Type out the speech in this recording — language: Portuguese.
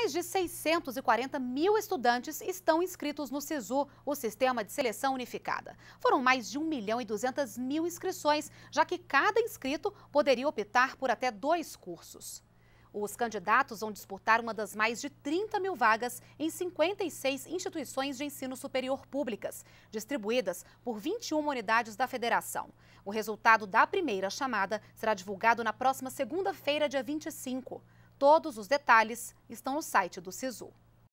Mais de 640 mil estudantes estão inscritos no SISU, o Sistema de Seleção Unificada. Foram mais de 1 milhão e 200 mil inscrições, já que cada inscrito poderia optar por até dois cursos. Os candidatos vão disputar uma das mais de 30 mil vagas em 56 instituições de ensino superior públicas, distribuídas por 21 unidades da federação. O resultado da primeira chamada será divulgado na próxima segunda-feira, dia 25. Todos os detalhes estão no site do SISU.